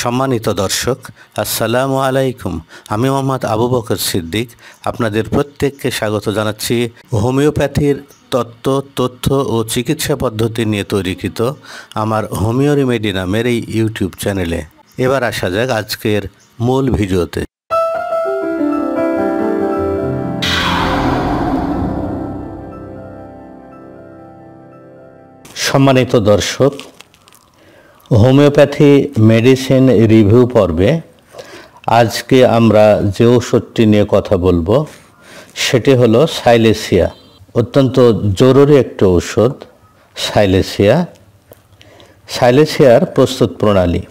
সম্মানিত দর্শক, আসসালামু আলাইকুম। আমি মোহাম্মদ আবু বকর সিদ্দিক, আপনাদের প্রত্যেককে স্বাগত জানাচ্ছি। হোমিওপ্যাথির তত্ত্ব, তথ্য ও চিকিৎসা পদ্ধতি নিয়ে তৈরিকৃত আমার হোমিও রেমেডি নামের এই ইউটিউব চ্যানেলে। এবার আসা যাক আজকের মূল ভিডিওতে। সম্মানিত দর্শক হোমিওপ্যাথি মেডিসিন রিভিউ পর্বে আজকে আমরা যে ওষুধটি নিয়ে কথা বলব, সেটি হলো সাইলেসিয়া। অত্যন্ত জরুরি একটি ঔষধ সাইলেসিয়া। সাইলেসিয়ার প্রস্তুত প্রণালী।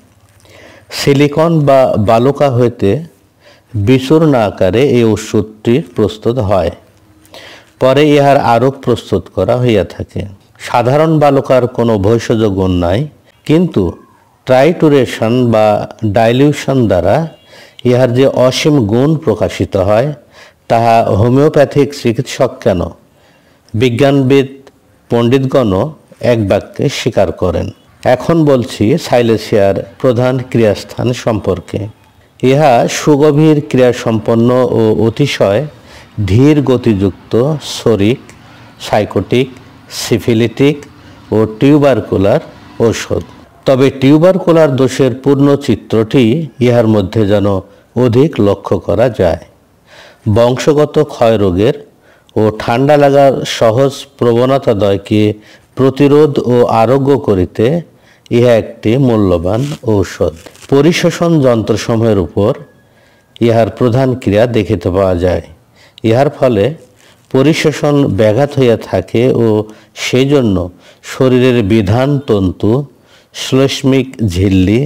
সিলিকন বা বালুকা হইতে বিচূর্ণ আকারে এই ওষুধটি প্রস্তুত হয়। পরে ইহার আরোপ প্রস্তুত করা হইয়া থাকে। সাধারণ বালুকার কোনো ভৈষজ গুণ নাই। কিন্তু ট্রাইটুরেশন বা ডাইলিউশন দ্বারা ইহার যে অসীম গুণ প্রকাশিত হয়, তাহা হোমিওপ্যাথিক চিকিৎসক কেন? বিজ্ঞানবিদ পণ্ডিতগণও এক বাক্যে স্বীকার করেন। এখন বলছি সাইলেসিয়ার প্রধান ক্রিয়াস্থান সম্পর্কে। ইহা সুগভীর ক্রিয়াসম্পন্ন ও অতিশয় ধীর গতিযুক্ত শরিক সাইকোটিক সিফিলিটিক ও টিউবারকুলার ঔষধ। তবে টিউবারকুলার দোষের পূর্ণ চিত্রটি ইহার মধ্যে যেন অধিক লক্ষ্য করা যায়। বংশগত ক্ষয়রোগের ও ঠান্ডা লাগার সহজ প্রবণতাদ্বয়কে প্রতিরোধ ও আরোগ্য করিতে ইহা একটি মূল্যবান ঔষধ। পরিশোষণ যন্ত্রসমূহের উপর ইহার প্রধান ক্রিয়া দেখিতে পাওয়া যায়। ইহার ফলে পরিশোষণ ব্যাঘাত হইয়া থাকে ও সেজন্য শরীরের বিধান তন্তু শ্লেষ্মিক ঝিল্লি,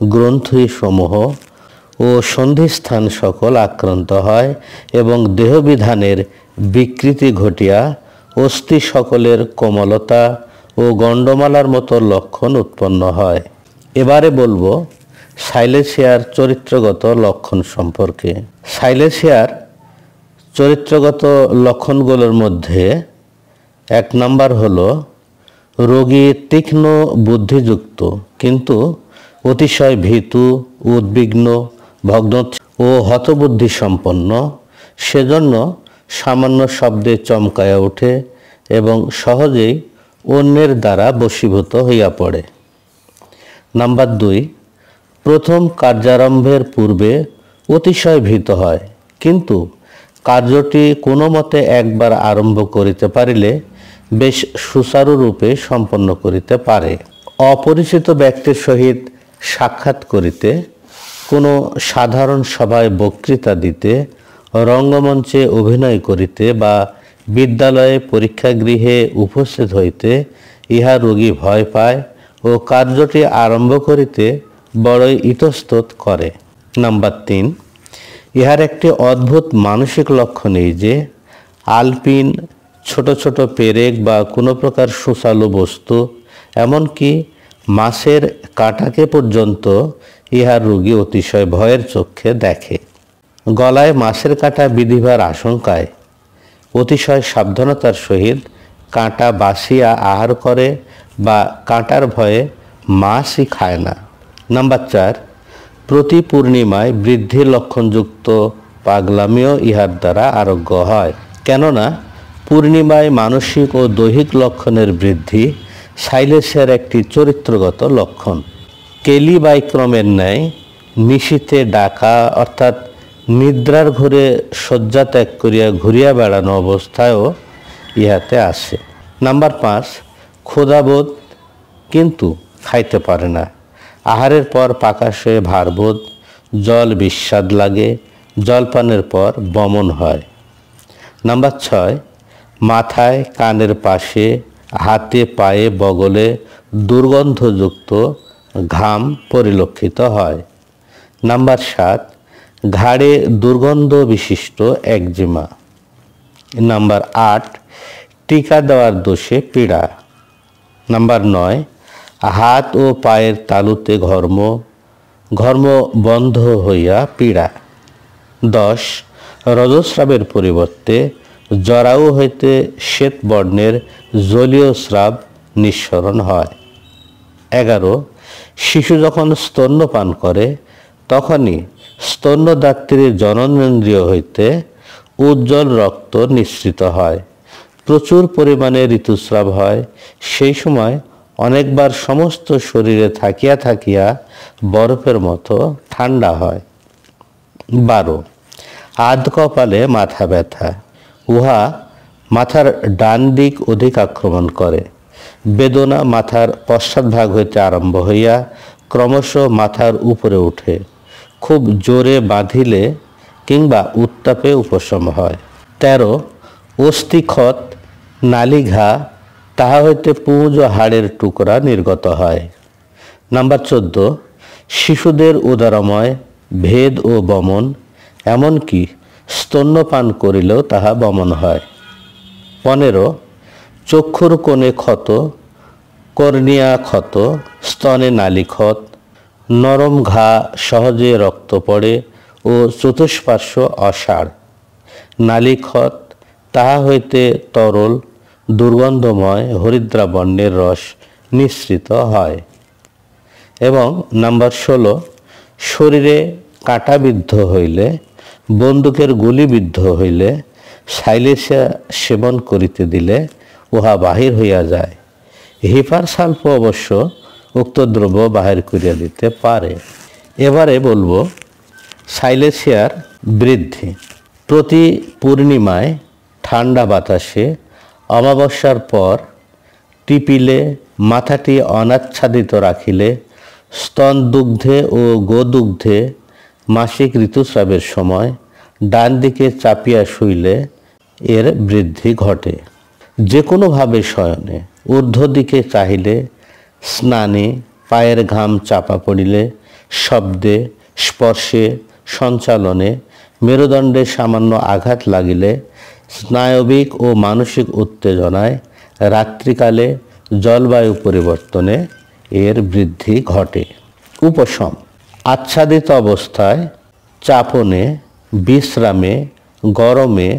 গ্রন্থিসমূহ ও সন্ধিস্থান সকল আক্রান্ত হয় এবং দেহবিধানের বিকৃতি ঘটিয়া অস্থি সকলের কোমলতা ও গণ্ডমালার মতো লক্ষণ উৎপন্ন হয়। এবারে বলব সাইলেসিয়ার চরিত্রগত লক্ষণ সম্পর্কে। সাইলেসিয়ার চরিত্রগত লক্ষণগুলোর মধ্যে এক নাম্বার হলো রোগী তীক্ষ্ণ বুদ্ধিযুক্ত, কিন্তু অতিশয় ভীতু, উদ্বিগ্ন ভগ্ন ও হতবুদ্ধি সম্পন্ন সেজন্য সামান্য শব্দে চমকায়া ওঠে এবং সহজেই অন্যের দ্বারা বশীভূত হইয়া পড়ে। নাম্বার দুই, প্রথম কার্যারম্ভের পূর্বে অতিশয় ভীত হয়, কিন্তু কার্যটি কোনো মতে একবার আরম্ভ করিতে পারিলে বেশ সুচারুরূপে সম্পন্ন করিতে পারে। অপরিচিত ব্যক্তির সহিত সাক্ষাৎ করিতে, কোনো সাধারণ সভায় বক্তৃতা দিতে, রঙ্গমঞ্চে অভিনয় করিতে বা বিদ্যালয়ে পরীক্ষাগৃহে উপস্থিত হইতে ইহা রোগী ভয় পায় ও কার্যটি আরম্ভ করিতে বড়ই ইতস্তত করে। নাম্বার তিন, ইহার একটি অদ্ভুত মানসিক লক্ষণ এই যে, আলপিন ছোট ছোট পেরেক বা কোনো প্রকার সুচালু বস্তু, এমনকি মাছের কাটাকে পর্যন্ত ইহার রোগী অতিশয় ভয়ের চক্ষে দেখে। গলায় মাছের কাঁটা বিধিবার আশঙ্কায় অতিশয় সাবধানতার সহিত কাঁটা বাসিয়া আহার করে বা কাঁটার ভয়ে মাছই খায় না। নাম্বার চার, প্রতি পূর্ণিমায় বৃদ্ধি লক্ষণযুক্ত পাগলামিও ইহার দ্বারা আরোগ্য হয়। কেননা পূর্ণিমায় মানসিক ও দৈহিক লক্ষণের বৃদ্ধি সাইলেসের একটি চরিত্রগত লক্ষণ। কেলি বাইক্রমের ন্যায় নিশীতে ডাকা অর্থাৎ নিদ্রার ঘরে শয্যা ত্যাগ করিয়া ঘুরিয়া বেড়ানো অবস্থায়ও ইহাতে আসে। নাম্বার পাঁচ, ক্ষুধাবোধ কিন্তু খাইতে পারে না। আহারের পর পাকাশয়ে ভারবোধ, জল বিস্বাদ লাগে, জলপানের পর বমন হয়। নাম্বার ছয় মাথায়, কানের পাশে, হাতে, পায়ে, বগলে দুর্গন্ধযুক্ত ঘাম পরিলক্ষিত হয়। নাম্বার সাত, ঘাড়ে দুর্গন্ধ বিশিষ্ট একজিমা। নাম্বার আট, টিকা দেওয়ার দোষে পীড়া। নাম্বার নয়, হাত ও পায়ের তালুতে ঘর্ম ঘর্ম বন্ধ হইয়া পীড়া। দশ, রজস্রাবের পরিবর্তে জরাউ হইতে শ্বেত বর্ণের জলীয় স্রাব নিঃসরণ হয়। এগারো, শিশু যখন স্তন্যপান করে, তখনই স্তন্যদাত্রীর জননেন্দ্রিয় হইতে উজ্জ্বল রক্ত নিঃসৃত হয়। প্রচুর পরিমাণে ঋতুস্রাব হয়। সেই সময় অনেকবার সমস্ত শরীরে থাকিয়া থাকিয়া বরফের মতো ঠান্ডা হয়। বারো, আধ কপালে মাথা ব্যথা। উহা মাথার ডান দিক অধিক আক্রমণ করে। বেদনা মাথার পশ্চাৎভাগ হইতে আরম্ভ হইয়া ক্রমশ মাথার উপরে উঠে। খুব জোরে বাঁধিলে কিংবা উত্তাপে উপশম হয়। তেরো অস্থিক্ষত নালিঘা, তাহা হইতে পুঁজ ও হাড়ের টুকরা নির্গত হয়। নাম্বার চোদ্দ, শিশুদের উদারময়, ভেদ ও বমন, এমনকি স্তন্যপান করিলেও তাহা বমন হয়। পনেরো, চক্ষুর কোণে ক্ষত, কর্নিয়া ক্ষত, স্তনে নালিক্ষত নরম ঘা, সহজে রক্ত পড়ে ও চতুষ্পার্শ্ব অসাড়। নালিক্ষত তাহা হইতে তরল, দুর্গন্ধময় হরিদ্রা বর্ণের রস নিঃসৃত হয়। এবং নাম্বার ষোলো, শরীরে কাঁটাবিদ্ধ হইলে বন্দুকের গুলিবিদ্ধ হইলে সাইলেসিয়া সেবন করিতে দিলে উহা বাহির হইয়া যায়। হিপার সাল্প অবশ্য উক্ত দ্রব্য বাহির করিয়া দিতে পারে। এবারে বলব, সাইলেসিয়ার বৃদ্ধি। প্রতি পূর্ণিমায় ঠান্ডা বাতাসে অমাবস্যার পর টিপিলে মাথাটি অনাচ্ছাদিত রাখিলে স্তন দুগ্ধে ও গোদুগ্ধে মাসিক ঋতুস্রাবের সময় ডান দিকে চাপিয়া শুইলে এর বৃদ্ধি ঘটে। যে কোনোভাবে শয়নে, ঊর্ধ্ব দিকে চাহিলে স্নানে পায়ের ঘাম চাপা পড়িলে শব্দে, স্পর্শে, সঞ্চালনে মেরুদণ্ডে সামান্য আঘাত লাগিলে স্নায়বিক ও মানসিক উত্তেজনায় রাত্রিকালে জলবায়ু পরিবর্তনে এর বৃদ্ধি ঘটে। উপশম আচ্ছাদিত অবস্থায় চাপনে, বিশ্রামে, গরমে,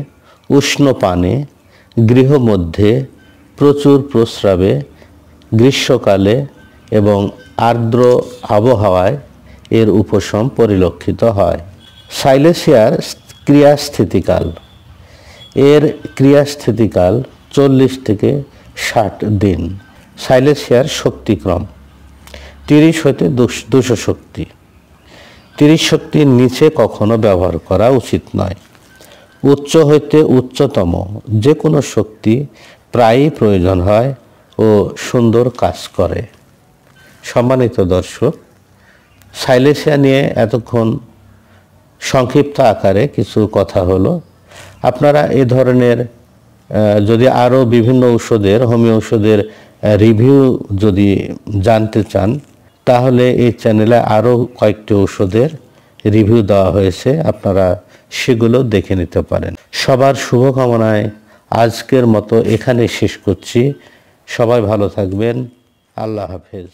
উষ্ণ পানে, গৃহমধ্যে প্রচুর প্রস্রাবে, গ্রীষ্মকালে এবং আর্দ্র আবহাওয়ায় এর উপশম পরিলক্ষিত হয়। সাইলেসিয়ার ক্রিয়াস্থিতিকাল। এর ক্রিয়াস্থিতিকাল চল্লিশ থেকে ষাট দিন। সাইলেসিয়ার শক্তিক্রম। তিরিশ হইতে দুশো শক্তি। তিরিশ শক্তির নিচে কখনো ব্যবহার করা উচিত নয়। উচ্চ হইতে উচ্চতম যে কোনো শক্তি প্রায়ই প্রয়োজন হয় ও সুন্দর কাজ করে। সম্মানিত দর্শক, সাইলেসিয়া নিয়ে এতক্ষণ সংক্ষিপ্ত আকারে কিছু কথা হলো। আপনারা এ ধরনের যদি আরও বিভিন্ন ঔষধের, হোমিও ঔষধের রিভিউ যদি জানতে চান তাহলে এই চ্যানেলে আরও কয়েকটি ওষুধের রিভিউ দেওয়া হয়েছে, আপনারা সেগুলো দেখে নিতে পারেন। সবার শুভকামনায় আজকের মতো এখানে শেষ করছি। সবাই ভালো থাকবেন। আল্লাহ হাফেজ।